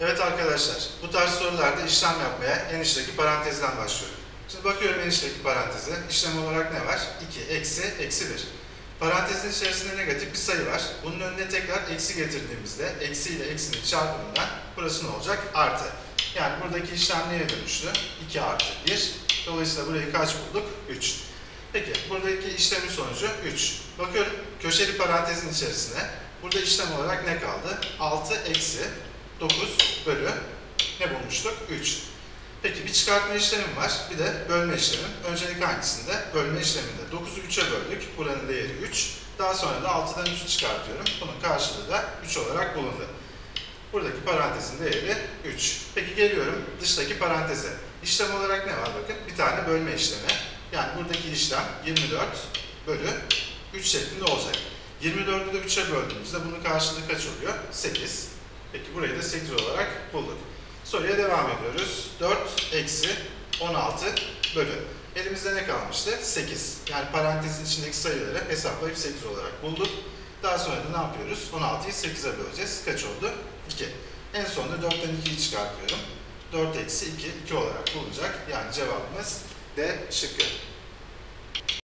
Evet arkadaşlar, bu tarz sorularda işlem yapmaya enişteki parantezden başlıyorum. Şimdi bakıyorum enişteki paranteze. İşlem olarak ne var? 2, eksi, eksi 1. Parantezin içerisinde negatif bir sayı var. Bunun önüne tekrar eksi getirdiğimizde eksi ile eksinin çarpımından burası ne olacak? Artı. Yani buradaki işlem neye dönüştü? 2 artı 1. Dolayısıyla burayı kaç bulduk? 3. Peki buradaki işlemin sonucu 3. Bakıyorum köşeli parantezin içerisine. Burada işlem olarak ne kaldı? 6 eksi 9 bölü ne bulmuştuk? 3. Peki bir çıkartma işlemim var. Bir de bölme işlemim. Öncelik hangisinde? Bölme işleminde. 9'u 3'e böldük. Buranın değeri 3. Daha sonra da 6'dan 3'ü çıkartıyorum. Bunun karşılığı da 3 olarak bulundu. Buradaki parantezin değeri 3. Peki geliyorum dıştaki paranteze. İşlem olarak ne var bakın? Bir tane bölme işlemi. Yani buradaki işlem 24 bölü 3 şeklinde olacak. 24'ü de 3'e böldüğümüzde bunun karşılığı kaç oluyor? 8. Peki burayı da 8 olarak bulduk. Soruya devam ediyoruz. 4 eksi 16 bölü. Elimizde ne kalmıştı? 8. Yani parantezin içindeki sayıları hesaplayıp 8 olarak bulduk. Daha sonra da ne yapıyoruz? 16'yı 8'e böleceğiz. Kaç oldu? 2. En sonunda 4'ten 2'yi çıkartıyorum. 4 eksi 2, 2 olarak bulunacak. Yani cevabımız D şıkkı.